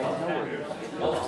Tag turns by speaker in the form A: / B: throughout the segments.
A: Well,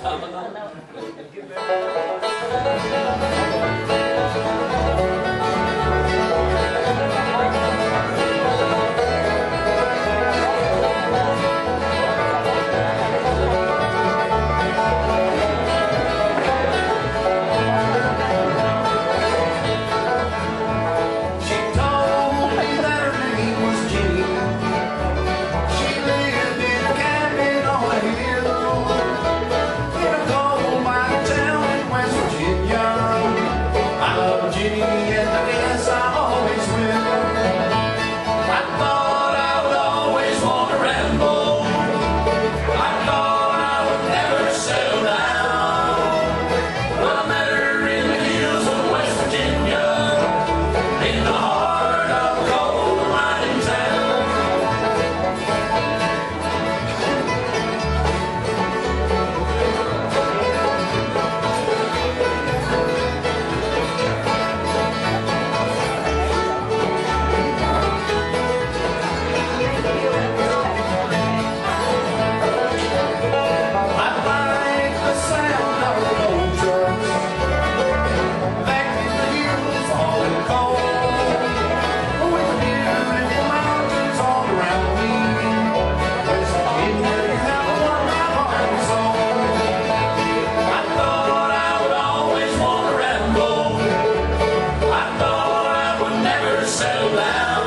A: so loud.